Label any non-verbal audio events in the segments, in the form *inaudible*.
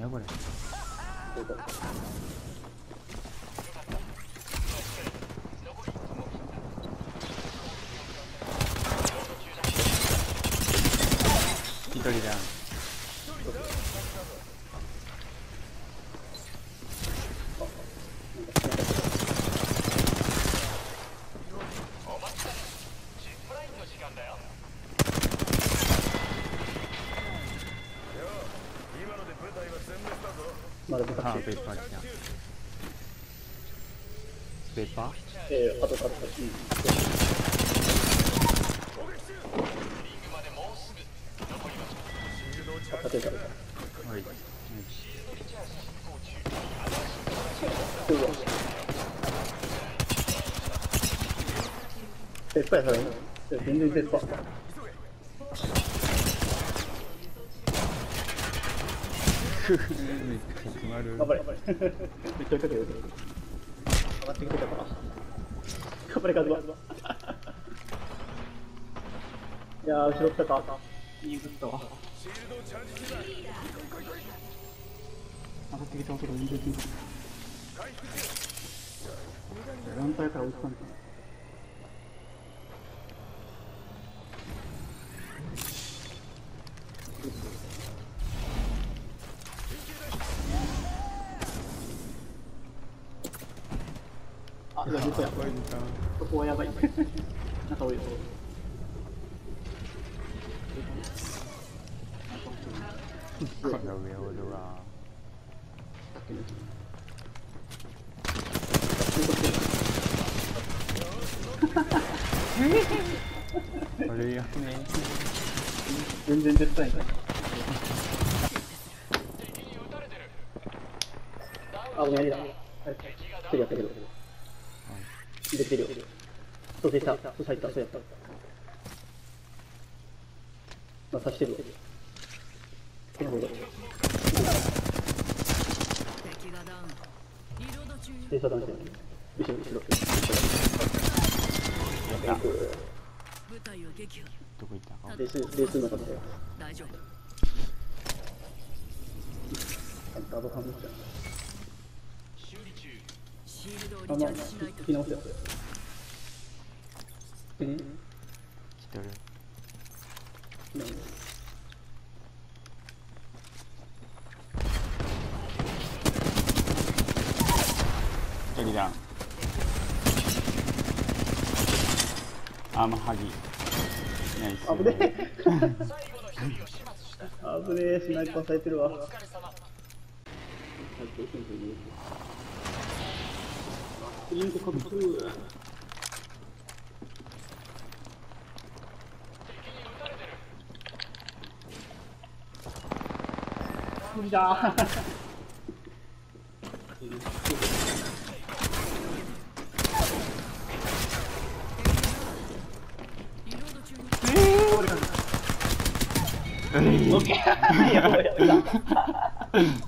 やこれ。一人だまだあ活ペーパー来たペーパー？えー、あとあとうんあ立てたはい、ペッパー全然ペッパーめっちゃ決まる頑張れ。めっちゃ追いかけてる上がってきてたから頑張れ。カズマいやー後ろ来たかいいグッドわ上がってきた男いいグッド団体から追いつかんとあ、いや、実は、ここはやばい。なんか多いよ。この上おるわこれよね全然絶対ない。あ、ごめん、やりだ。はい。一人やったけど。出てるよ。そうでした。そう入った、そうやった。まあ、刺してるよ。この方が。敵がダウンリロード中で、遮断してる。後ろ、後ろ。部隊を撃破どこ行ったレース、レースの中で。大丈夫ダブハムじゃん。シールドをあ、まあ、リチャージしないと聞き直せよ。うん来てる一人だアームハギナイス危ねえ。危ねえ、スナイパーされてるわ。無理だ。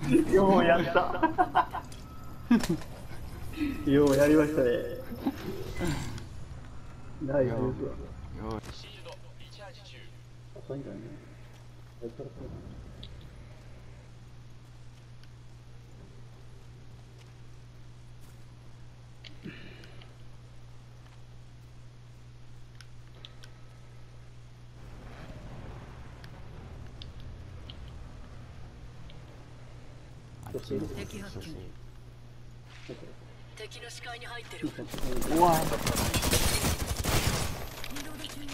ーようやった。*laughs* *laughs* ようやりましたね。ナイスですわ。よ遅いんだね。やったらそうあっちの敵発見敵の視界に入ってる。うわリロード中に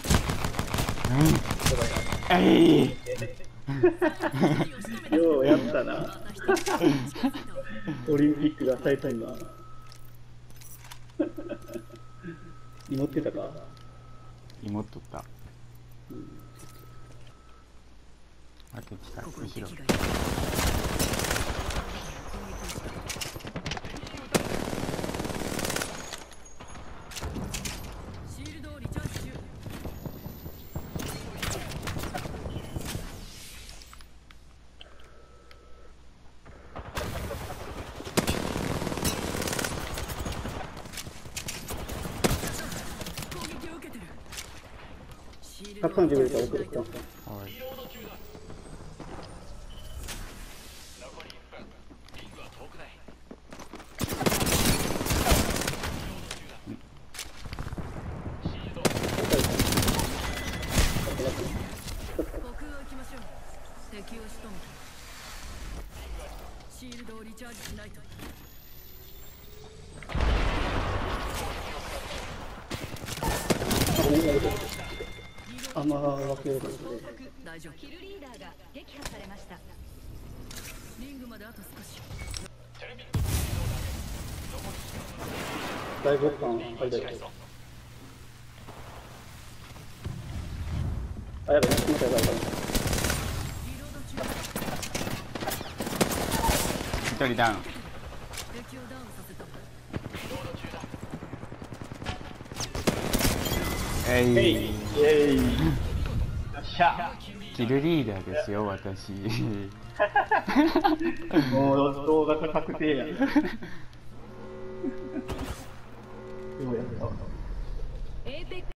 えい。敵を仕留めたようやったな。オリンピックが最短な。持ってたか？芋っとった。あと近いここに後ろ130ぐら送ってはいシールドをリチャージしないと。あんま分ける。キルリーダーが撃破されましたリングまであと少し大勃感入りたいです。あ、やばい、やばい。一人ダウン敵をダウンさせたえいイェイよっしゃキルリーダーですよ私もう動画が確定や。*laughs* ようやったわ。